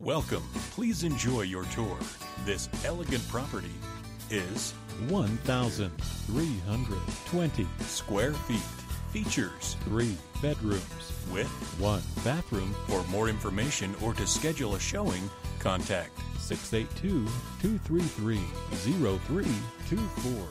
Welcome. Please enjoy your tour. This elegant property is 1,320 square feet. Features three bedrooms with one bathroom for more information or to schedule a showing, contact 682 233 0324.